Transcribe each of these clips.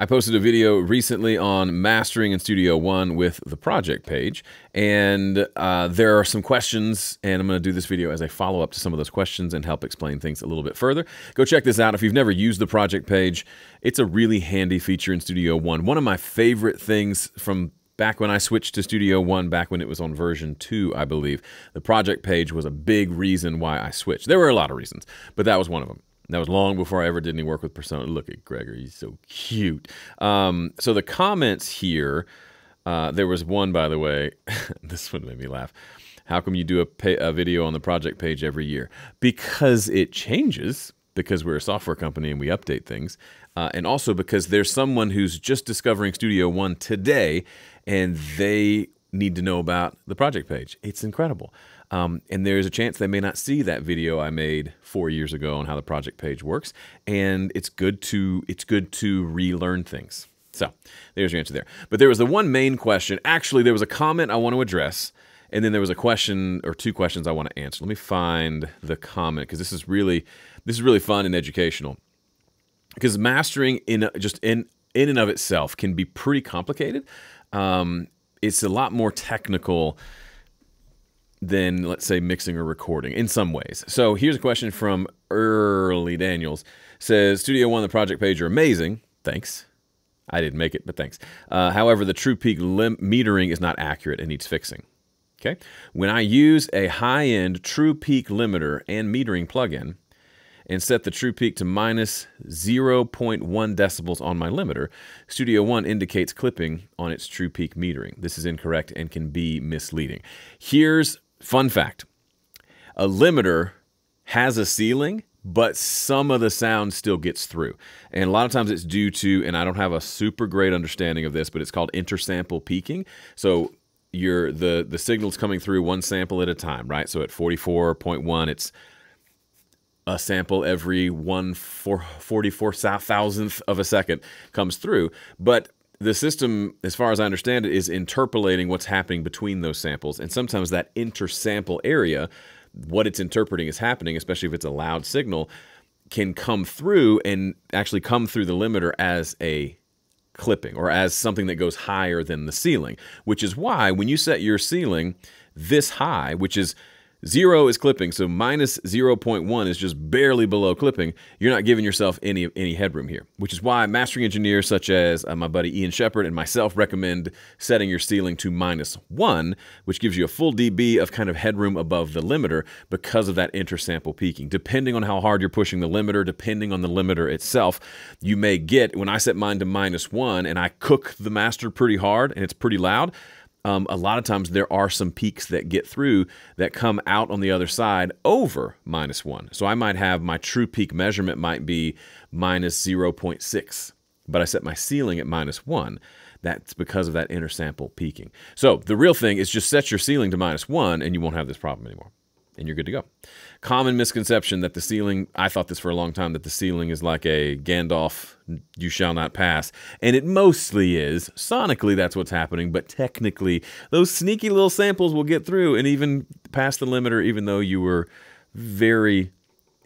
I posted a video recently on mastering in Studio One with the project page, and uh, there are some questions, and I'm going to do this video as a follow up to some of those questions and help explain things a little bit further. Go check this out if you've never used the project page. It's a really handy feature in Studio One. One of my favorite things from back when I switched to Studio One, back when it was on version two, I believe, the project page was a big reason why I switched. There were a lot of reasons, but that was one of them. That was long before I ever did any work with PreSonus. Look at Gregory, he's so cute. Um, so the comments here, uh, there was one, by the way, this one made me laugh. How come you do a, pay, a video on the project page every year? Because it changes, because we're a software company and we update things. Uh, and also because there's someone who's just discovering Studio One today and they need to know about the project page. It's incredible. Um, and there's a chance they may not see that video I made four years ago on how the project page works. And it's good to it's good to relearn things. So there's your answer there. But there was the one main question. Actually, there was a comment I want to address, and then there was a question or two questions I want to answer. Let me find the comment because this is really this is really fun and educational. Because mastering in just in in and of itself can be pretty complicated. Um, it's a lot more technical than let's say mixing or recording in some ways. So here's a question from Early Daniels. Says Studio One, the project page are amazing. Thanks. I didn't make it, but thanks. Uh, however, the true peak metering is not accurate and needs fixing. Okay. When I use a high-end true peak limiter and metering plugin and set the true peak to minus 0.1 decibels on my limiter, Studio One indicates clipping on its true peak metering. This is incorrect and can be misleading. Here's Fun fact a limiter has a ceiling, but some of the sound still gets through. And a lot of times it's due to, and I don't have a super great understanding of this, but it's called intersample peaking. So your the the signal's coming through one sample at a time, right? So at 44.1, it's a sample every one four, 44 thousandth of a second comes through. But the system, as far as I understand it, is interpolating what's happening between those samples. And sometimes that intersample area, what it's interpreting is happening, especially if it's a loud signal, can come through and actually come through the limiter as a clipping or as something that goes higher than the ceiling, which is why when you set your ceiling this high, which is Zero is clipping, so minus 0.1 is just barely below clipping. You're not giving yourself any any headroom here, which is why mastering engineers such as uh, my buddy Ian Shepherd and myself recommend setting your ceiling to minus one, which gives you a full dB of kind of headroom above the limiter because of that intersample peaking. Depending on how hard you're pushing the limiter, depending on the limiter itself, you may get, when I set mine to minus one and I cook the master pretty hard and it's pretty loud, um, a lot of times there are some peaks that get through that come out on the other side over minus one. So I might have my true peak measurement might be minus 0.6, but I set my ceiling at minus one. That's because of that intersample peaking. So the real thing is just set your ceiling to minus one and you won't have this problem anymore and you're good to go. Common misconception that the ceiling, I thought this for a long time, that the ceiling is like a Gandalf, you shall not pass. And it mostly is. Sonically, that's what's happening, but technically, those sneaky little samples will get through and even pass the limiter, even though you were very,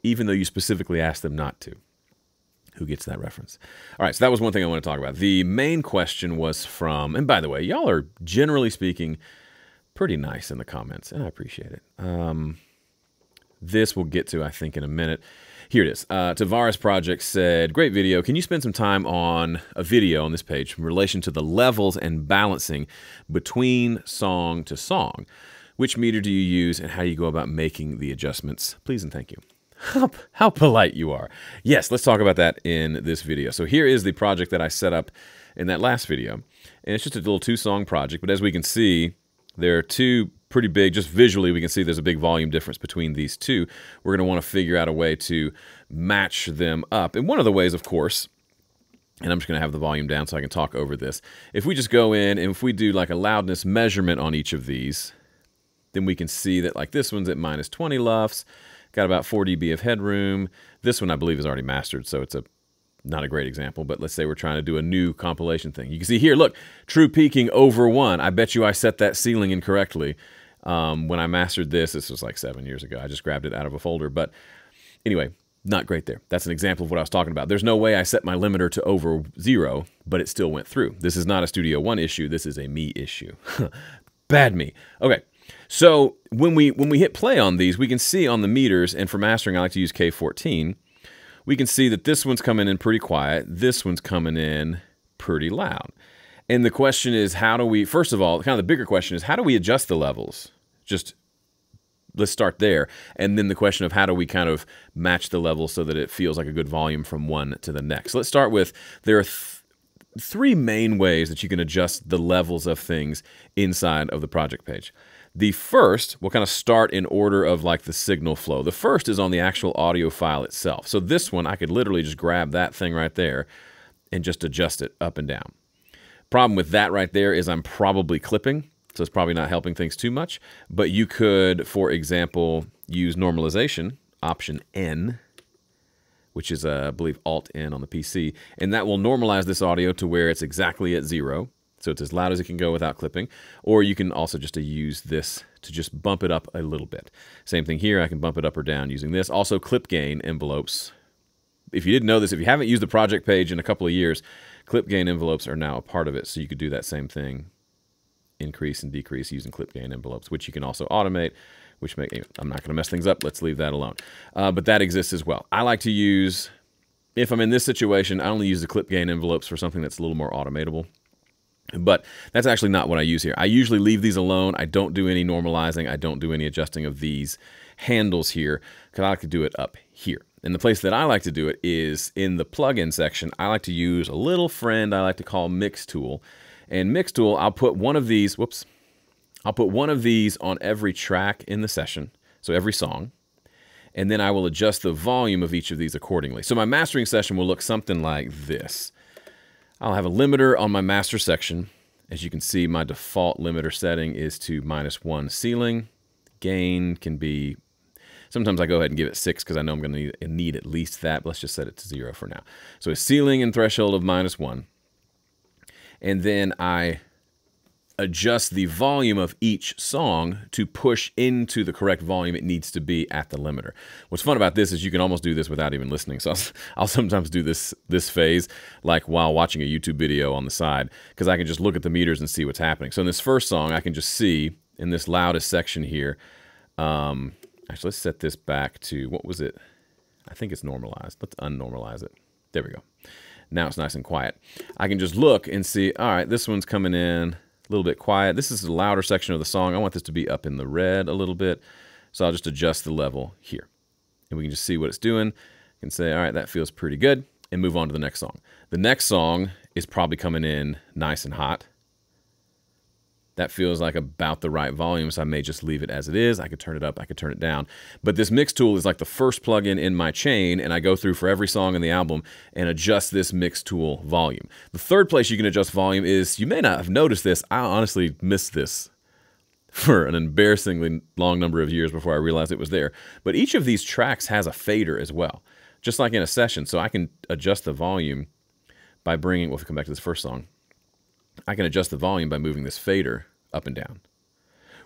even though you specifically asked them not to. Who gets that reference? All right, so that was one thing I want to talk about. The main question was from, and by the way, y'all are generally speaking, pretty nice in the comments, and I appreciate it. Um, this we'll get to, I think, in a minute. Here it is. Uh, Tavares Project said, Great video. Can you spend some time on a video on this page in relation to the levels and balancing between song to song? Which meter do you use and how do you go about making the adjustments? Please and thank you. How, how polite you are. Yes, let's talk about that in this video. So here is the project that I set up in that last video. And it's just a little two-song project, but as we can see, there are two pretty big, just visually, we can see there's a big volume difference between these two. We're going to want to figure out a way to match them up. And one of the ways, of course, and I'm just going to have the volume down so I can talk over this. If we just go in and if we do like a loudness measurement on each of these, then we can see that like this one's at minus 20 LUFS, got about 4 dB of headroom. This one I believe is already mastered, so it's a not a great example, but let's say we're trying to do a new compilation thing. You can see here, look, true peaking over one. I bet you I set that ceiling incorrectly. Um, when I mastered this, this was like seven years ago. I just grabbed it out of a folder. But anyway, not great there. That's an example of what I was talking about. There's no way I set my limiter to over zero, but it still went through. This is not a Studio One issue. This is a me issue. Bad me. Okay. So when we when we hit play on these, we can see on the meters, and for mastering, I like to use K14. We can see that this one's coming in pretty quiet. This one's coming in pretty loud. And the question is, how do we? First of all, kind of the bigger question is, how do we adjust the levels? Just let's start there. And then the question of how do we kind of match the level so that it feels like a good volume from one to the next. Let's start with there are th three main ways that you can adjust the levels of things inside of the project page. The first, we'll kind of start in order of like the signal flow. The first is on the actual audio file itself. So this one, I could literally just grab that thing right there and just adjust it up and down. Problem with that right there is I'm probably clipping. So it's probably not helping things too much. But you could, for example, use normalization, option N, which is, uh, I believe, Alt N on the PC. And that will normalize this audio to where it's exactly at zero. So it's as loud as it can go without clipping. Or you can also just uh, use this to just bump it up a little bit. Same thing here. I can bump it up or down using this. Also, clip gain envelopes. If you didn't know this, if you haven't used the project page in a couple of years, clip gain envelopes are now a part of it. So you could do that same thing increase and decrease using clip gain envelopes, which you can also automate, which make, I'm not going to mess things up. Let's leave that alone. Uh, but that exists as well. I like to use, if I'm in this situation, I only use the clip gain envelopes for something that's a little more automatable. But that's actually not what I use here. I usually leave these alone. I don't do any normalizing. I don't do any adjusting of these handles here because I like do it up here. And the place that I like to do it is in the plugin section. I like to use a little friend I like to call Mixtool. And Mixtool, I'll put one of these, whoops, I'll put one of these on every track in the session, so every song, and then I will adjust the volume of each of these accordingly. So my mastering session will look something like this. I'll have a limiter on my master section. As you can see, my default limiter setting is to minus one ceiling. Gain can be, sometimes I go ahead and give it six because I know I'm going to need at least that. Let's just set it to zero for now. So a ceiling and threshold of minus one and then I adjust the volume of each song to push into the correct volume it needs to be at the limiter. What's fun about this is you can almost do this without even listening. So I'll, I'll sometimes do this this phase like while watching a YouTube video on the side because I can just look at the meters and see what's happening. So in this first song, I can just see in this loudest section here. Um, actually, let's set this back to what was it? I think it's normalized. Let's unnormalize it. There we go. Now it's nice and quiet. I can just look and see, all right, this one's coming in a little bit quiet. This is the louder section of the song. I want this to be up in the red a little bit. So I'll just adjust the level here. And we can just see what it's doing. I can say, all right, that feels pretty good, and move on to the next song. The next song is probably coming in nice and hot that feels like about the right volume, so I may just leave it as it is. I could turn it up, I could turn it down. But this mix tool is like the first plugin in my chain, and I go through for every song in the album and adjust this mix tool volume. The third place you can adjust volume is, you may not have noticed this, I honestly missed this for an embarrassingly long number of years before I realized it was there. But each of these tracks has a fader as well, just like in a session. So I can adjust the volume by bringing, well, if we come back to this first song, I can adjust the volume by moving this fader up and down,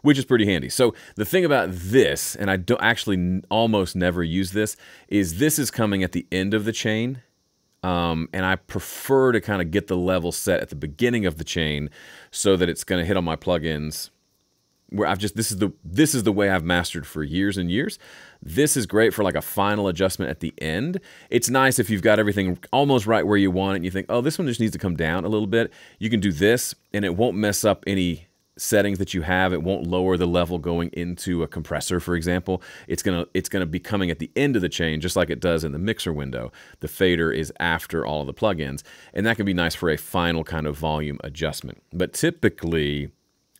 which is pretty handy. So the thing about this, and I don't actually almost never use this, is this is coming at the end of the chain. Um, and I prefer to kind of get the level set at the beginning of the chain so that it's going to hit on my plugins where I've just this is the this is the way I've mastered for years and years. This is great for like a final adjustment at the end. It's nice if you've got everything almost right where you want it and you think, "Oh, this one just needs to come down a little bit." You can do this and it won't mess up any settings that you have. It won't lower the level going into a compressor, for example. It's gonna it's gonna be coming at the end of the chain, just like it does in the mixer window. The fader is after all of the plugins, and that can be nice for a final kind of volume adjustment. But typically,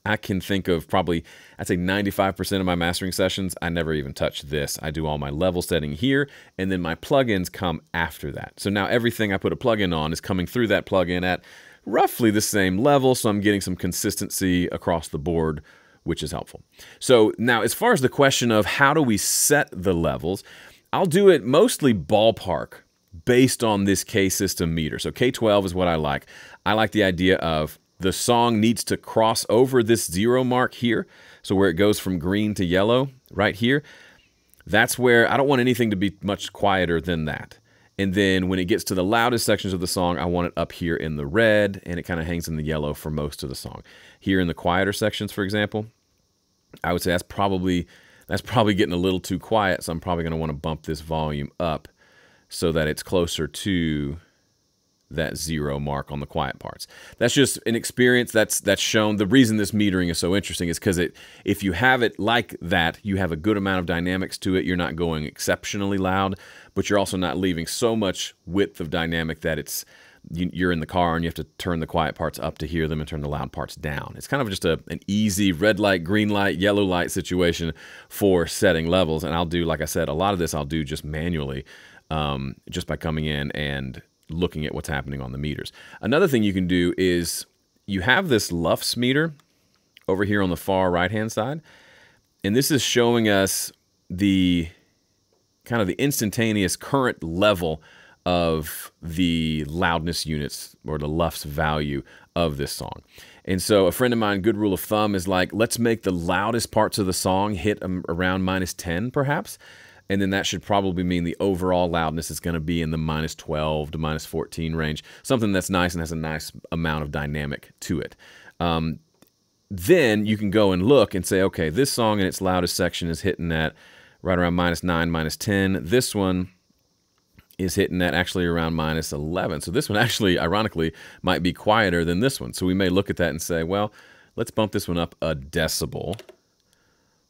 I can think of probably, I'd say 95% of my mastering sessions, I never even touch this. I do all my level setting here, and then my plugins come after that. So now everything I put a plugin on is coming through that plugin at roughly the same level, so I'm getting some consistency across the board, which is helpful. So now as far as the question of how do we set the levels, I'll do it mostly ballpark based on this K system meter. So K12 is what I like. I like the idea of the song needs to cross over this zero mark here. So where it goes from green to yellow right here. That's where I don't want anything to be much quieter than that. And then when it gets to the loudest sections of the song, I want it up here in the red and it kind of hangs in the yellow for most of the song. Here in the quieter sections, for example, I would say that's probably that's probably getting a little too quiet, so I'm probably going to want to bump this volume up so that it's closer to that zero mark on the quiet parts. That's just an experience that's that's shown. The reason this metering is so interesting is because it if you have it like that, you have a good amount of dynamics to it. You're not going exceptionally loud, but you're also not leaving so much width of dynamic that it's you're in the car and you have to turn the quiet parts up to hear them and turn the loud parts down. It's kind of just a, an easy red light, green light, yellow light situation for setting levels. And I'll do, like I said, a lot of this I'll do just manually, um, just by coming in and looking at what's happening on the meters. Another thing you can do is you have this LUFS meter over here on the far right hand side. And this is showing us the kind of the instantaneous current level of the loudness units or the LUFS value of this song. And so a friend of mine, good rule of thumb is like, let's make the loudest parts of the song hit um, around minus 10 perhaps and then that should probably mean the overall loudness is going to be in the minus 12 to minus 14 range, something that's nice and has a nice amount of dynamic to it. Um, then you can go and look and say, okay, this song in its loudest section is hitting at right around minus 9, minus 10. This one is hitting at actually around minus 11. So this one actually, ironically, might be quieter than this one. So we may look at that and say, well, let's bump this one up a decibel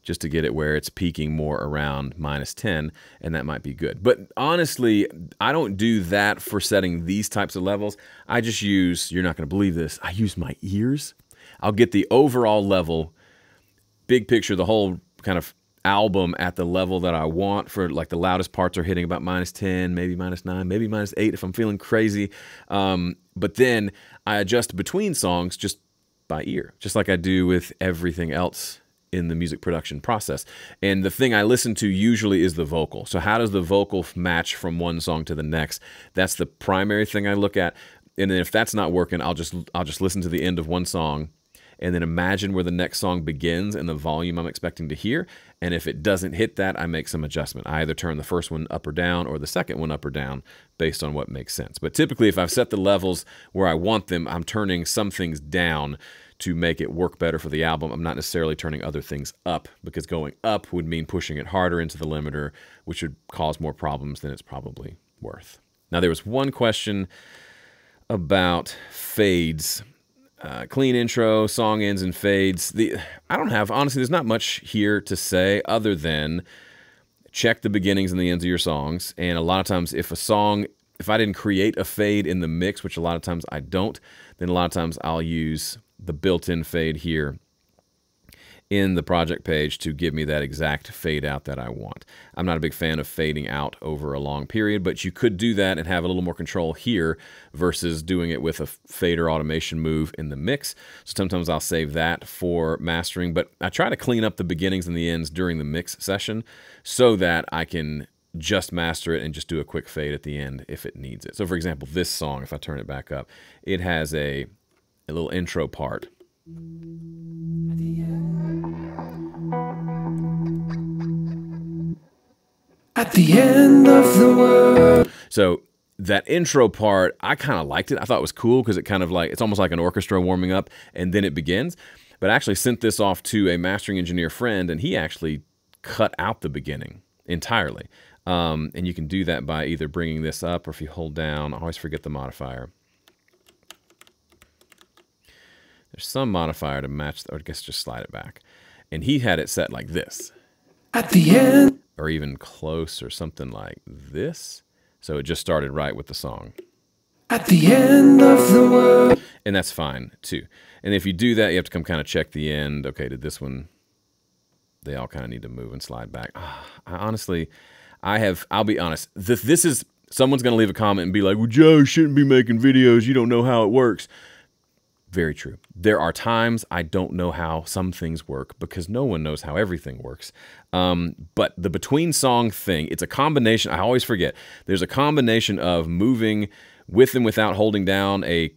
just to get it where it's peaking more around minus 10, and that might be good. But honestly, I don't do that for setting these types of levels. I just use, you're not going to believe this, I use my ears. I'll get the overall level, big picture, the whole kind of album at the level that I want for like the loudest parts are hitting about minus 10, maybe minus 9, maybe minus 8 if I'm feeling crazy. Um, but then I adjust between songs just by ear, just like I do with everything else in the music production process. And the thing I listen to usually is the vocal. So how does the vocal match from one song to the next? That's the primary thing I look at. And then if that's not working, I'll just I'll just listen to the end of one song and then imagine where the next song begins and the volume I'm expecting to hear. And if it doesn't hit that, I make some adjustment. I either turn the first one up or down or the second one up or down based on what makes sense. But typically, if I've set the levels where I want them, I'm turning some things down to make it work better for the album. I'm not necessarily turning other things up because going up would mean pushing it harder into the limiter, which would cause more problems than it's probably worth. Now, there was one question about fades. Uh, clean intro, song ends and fades. The I don't have honestly. There's not much here to say other than check the beginnings and the ends of your songs. And a lot of times, if a song, if I didn't create a fade in the mix, which a lot of times I don't, then a lot of times I'll use the built-in fade here in the project page to give me that exact fade out that I want. I'm not a big fan of fading out over a long period, but you could do that and have a little more control here versus doing it with a fader automation move in the mix. So sometimes I'll save that for mastering, but I try to clean up the beginnings and the ends during the mix session so that I can just master it and just do a quick fade at the end if it needs it. So for example, this song, if I turn it back up, it has a a little intro part. At the end of the world. So that intro part, I kind of liked it. I thought it was cool because it kind of like, it's almost like an orchestra warming up and then it begins. But I actually sent this off to a mastering engineer friend and he actually cut out the beginning entirely. Um, and you can do that by either bringing this up or if you hold down, I always forget the modifier. There's some modifier to match, or I guess just slide it back. And he had it set like this. At the end. Or even close or something like this. So it just started right with the song. At the end of the world. And that's fine too. And if you do that, you have to come kind of check the end. Okay, did this one, they all kind of need to move and slide back. Ah, I honestly, I have, I'll be honest, this, this is, someone's going to leave a comment and be like, well, Joe shouldn't be making videos. You don't know how it works. Very true. There are times I don't know how some things work because no one knows how everything works. Um, but the between song thing, it's a combination. I always forget. There's a combination of moving with and without holding down a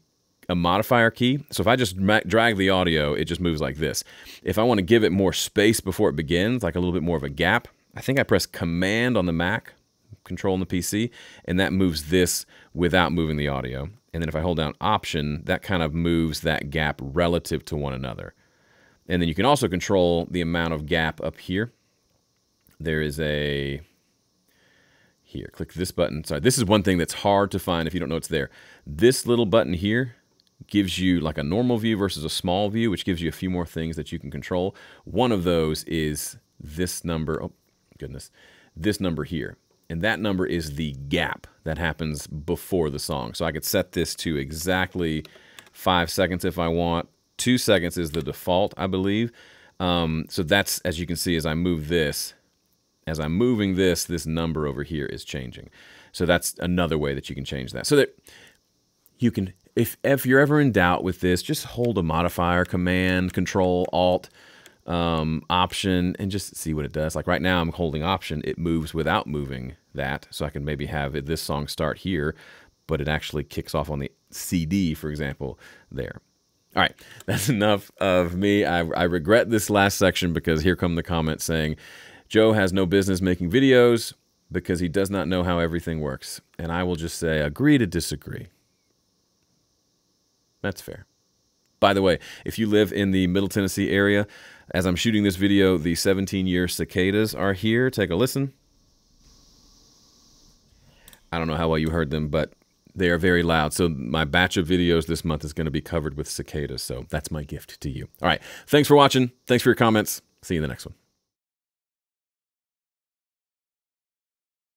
a modifier key. So if I just drag the audio, it just moves like this. If I want to give it more space before it begins, like a little bit more of a gap, I think I press Command on the Mac, Control on the PC, and that moves this without moving the audio. And then if I hold down Option, that kind of moves that gap relative to one another. And then you can also control the amount of gap up here. There is a here. Click this button. Sorry, this is one thing that's hard to find if you don't know it's there. This little button here gives you like a normal view versus a small view, which gives you a few more things that you can control. One of those is this number. Oh, goodness. This number here. And that number is the gap that happens before the song. So I could set this to exactly five seconds if I want. Two seconds is the default, I believe. Um, so that's, as you can see, as I move this, as I'm moving this, this number over here is changing. So that's another way that you can change that. So that you can, if, if you're ever in doubt with this, just hold a modifier, command, control, alt, um, option, and just see what it does. Like right now I'm holding option, it moves without moving that. So I can maybe have this song start here, but it actually kicks off on the CD, for example, there. All right, that's enough of me. I, I regret this last section because here come the comments saying, Joe has no business making videos because he does not know how everything works. And I will just say, agree to disagree. That's fair. By the way, if you live in the Middle Tennessee area, as I'm shooting this video, the 17 year cicadas are here. Take a listen. I don't know how well you heard them, but they are very loud. So my batch of videos this month is going to be covered with cicadas. So that's my gift to you. All right. Thanks for watching. Thanks for your comments. See you in the next one.